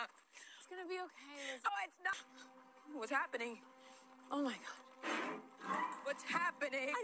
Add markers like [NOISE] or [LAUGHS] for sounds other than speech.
up. [LAUGHS] It's gonna be okay, Liz. Oh, it's not. What's happening? Oh my god. What's happening?